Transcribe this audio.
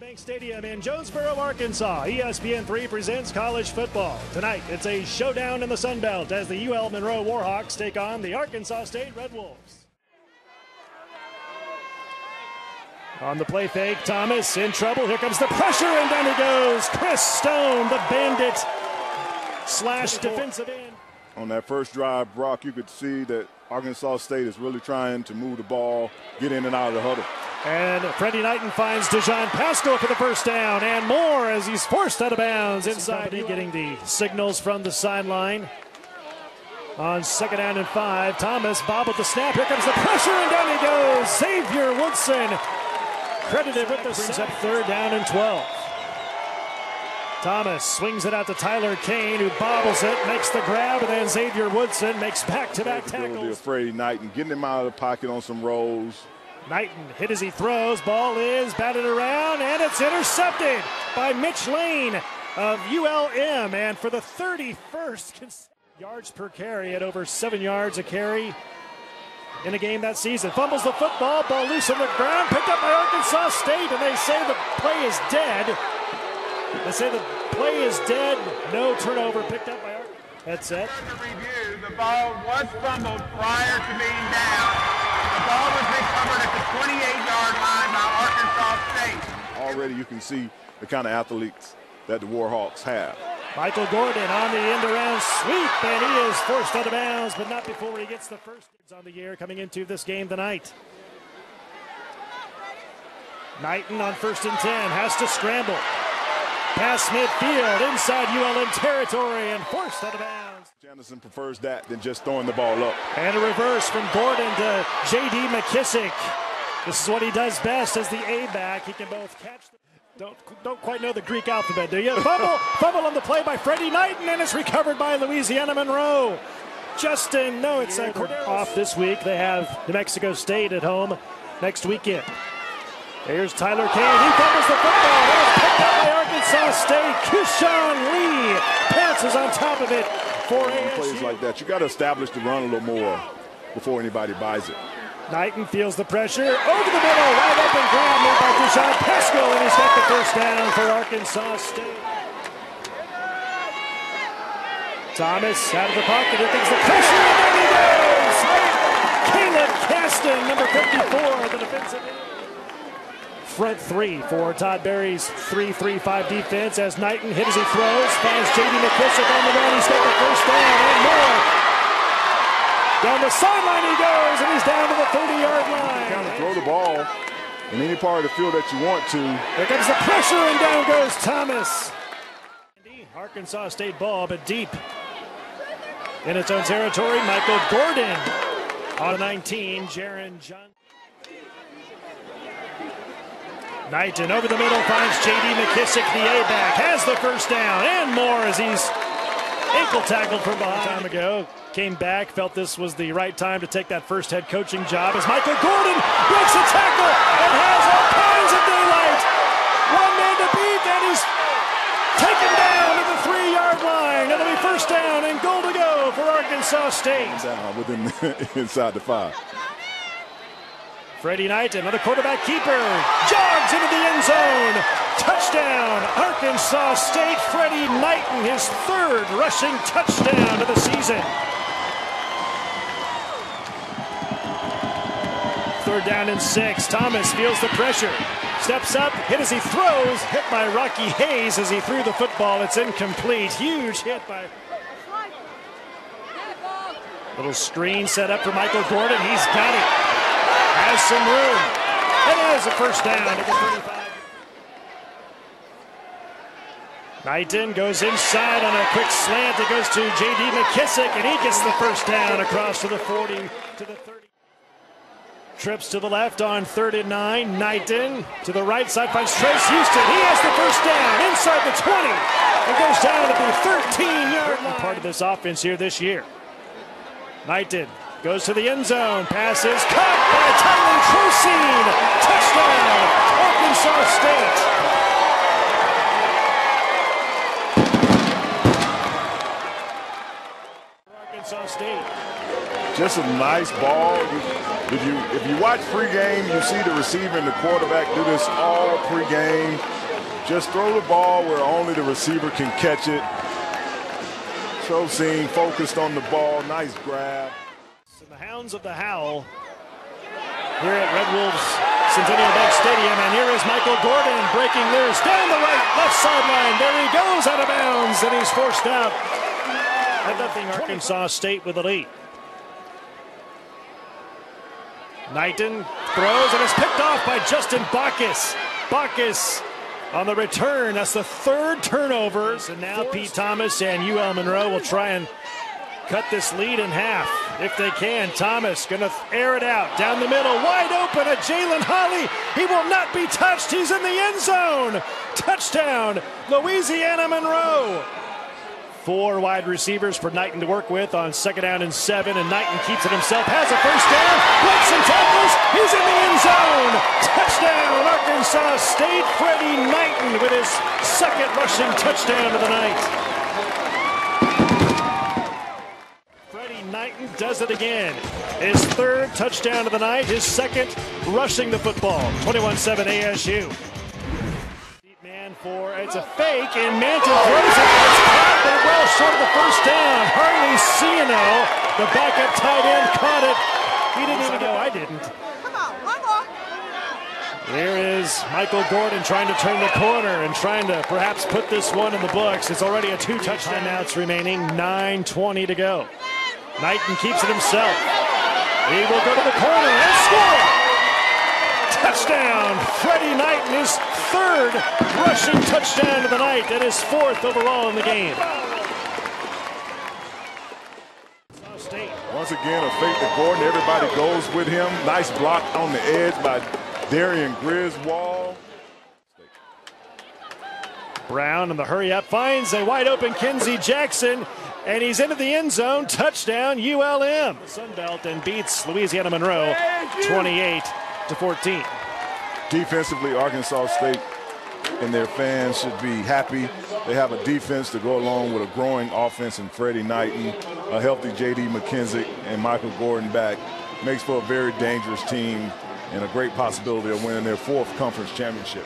Bank Stadium in Jonesboro, Arkansas. ESPN 3 presents college football. Tonight, it's a showdown in the Sun Belt as the UL Monroe Warhawks take on the Arkansas State Red Wolves. On the play fake, Thomas in trouble. Here comes the pressure, and down he goes. Chris Stone, the bandit slash defensive end. On that first drive, Brock, you could see that Arkansas State is really trying to move the ball, get in and out of the huddle. And Fredi Knighten finds Dijon Paschal for the first down, and more as he's forced out of bounds inside. Getting the signals from the sideline. On second down and five, Thomas bobbled the snap. Here comes the pressure, and down he goes. Xavier Woodson credited with the brings up third down and 12. Thomas swings it out to Tyler Kane, who bobbles it, makes the grab, and then Xavier Woodson makes back-to-back Ability tackles. of Fredi Knight and getting him out of the pocket on some rolls. Knighten hit as he throws. Ball is batted around, and it's intercepted by Mitch Lane of ULM. And for the 31st yards per carry at over seven yards a carry in a game that season. Fumbles the football, ball loose on the ground, picked up by Arkansas State, and they say the play is dead. They say the play is dead. No turnover picked up by Arkansas. Headset. the review, the ball was fumbled prior to being down. Already you can see the kind of athletes that the Warhawks have. Michael Gordon on the end around sweep, and he is forced out of bounds, but not before he gets the first on the year coming into this game tonight. Knighten on first and 10 has to scramble. Pass midfield inside ULM territory and forced out of bounds. Jennison prefers that than just throwing the ball up. And a reverse from Gordon to J.D. McKissic. This is what he does best as the A back. He can both catch. The, don't don't quite know the Greek alphabet, do you? Fumble, fumble on the play by Fredi Knighten, and it's recovered by Louisiana Monroe. Justin, no, it's uh, off this week. They have New Mexico State at home next weekend. Here's Tyler Kane. He fumbles the football. That is picked up by Arkansas State. Kushan Lee pounces on top of it for On plays like that, you got to establish the run a little more before anybody buys it. Knighten feels the pressure over the middle, wide open grab made by Dijon Paschal, and he's got the first down for Arkansas State. Thomas out of the pocket, he comes the pressure, and he goes! Caleb Caston, number 54, the defensive end. Front three for Todd Berry's 3-3-5 defense as Knighten hit as he throws, finds J.D. McKissic on the run, he's got the first down and more. Down the sideline he goes, and he's down to the 30-yard line. Kind of line. throw the ball in any part of the field that you want to. Here comes the pressure, and down goes Thomas. Arkansas State ball, but deep in its own territory. Michael Gordon on 19. Jaron John. Knighten over the middle finds J.D. McKissic, the A-back, has the first down and more as he's ankle tackled from behind. Time ago, came back, felt this was the right time to take that first head coaching job as Michael Gordon breaks a tackle and has all kinds of daylight. One man to beat, and he's taken down at the three-yard line. It'll be first down and goal to go for Arkansas State. Down within inside the five. Fredi Knight, another quarterback keeper, jogs into the end zone. Touchdown, Arkansas State. Fredi Knighten, his third rushing touchdown of the season. Third down and six. Thomas feels the pressure. Steps up, hit as he throws, hit by Rocky Hayes as he threw the football. It's incomplete. Huge hit by. Little screen set up for Michael Gordon. He's got it has some room. It is a first down at the 35. Knighten goes inside on a quick slant. It goes to J.D. McKissic, and he gets the first down across to the 40 to the 30. Trips to the left on third and nine. Knighten to the right side finds Trace Houston. He has the first down inside the 20 and goes down at the 13-yard line. Part of this offense here this year. Knighten goes to the end zone. Pass is caught by Tyler Trocine. Just a nice ball. If you if you watch pregame, you see the receiver and the quarterback do this all pregame. Just throw the ball where only the receiver can catch it. Trocine focused on the ball. Nice grab. And the Hounds of the Howl here at Red Wolves Centennial Bank Stadium. And here is Michael Gordon breaking loose down the right, left sideline. There he goes out of bounds, and he's forced out. Nothing Arkansas State with the lead. Knighten throws and is picked off by Justin Bacchus. Bacchus on the return. That's the third turnover. And now Pete Thomas and UL Monroe will try and cut this lead in half if they can. Thomas going to air it out down the middle, wide open at Jalen Holly. He will not be touched. He's in the end zone. Touchdown, Louisiana Monroe. Four wide receivers for Knighten to work with on second down and seven, and Knighten keeps it himself, has a first down, breaks and tackles, he's in the end zone. Touchdown, Arkansas State. Fredi Knighten with his second rushing touchdown of the night. Fredi Knighten does it again. His third touchdown of the night, his second rushing the football. 21-7 ASU. Man for it's a fake, and Manton throws it. It's caught, but well short of the first down. Harley Ciano, the backup tight end, caught it. He didn't even go. I didn't. Come on, one more. Here is Michael Gordon trying to turn the corner and trying to perhaps put this one in the books. It's already a two touchdown outs remaining, 9.20 to go. Knighten keeps it himself. He will go to the corner and score. Touchdown, Fredi Knighten, his third rushing touchdown of the night and his fourth overall in the game. Once again, a fake to Gordon. Everybody goes with him. Nice block on the edge by Darian Griswold. Brown in the hurry up finds a wide open Kinsey Jackson, and he's into the end zone. Touchdown, ULM. Sunbelt and beats Louisiana Monroe 28 to 14. Defensively, Arkansas State and their fans should be happy. They have a defense to go along with a growing offense in Fredi Knighten, a healthy J.D. McKissic, and Michael Gordon back. Makes for a very dangerous team and a great possibility of winning their fourth conference championship.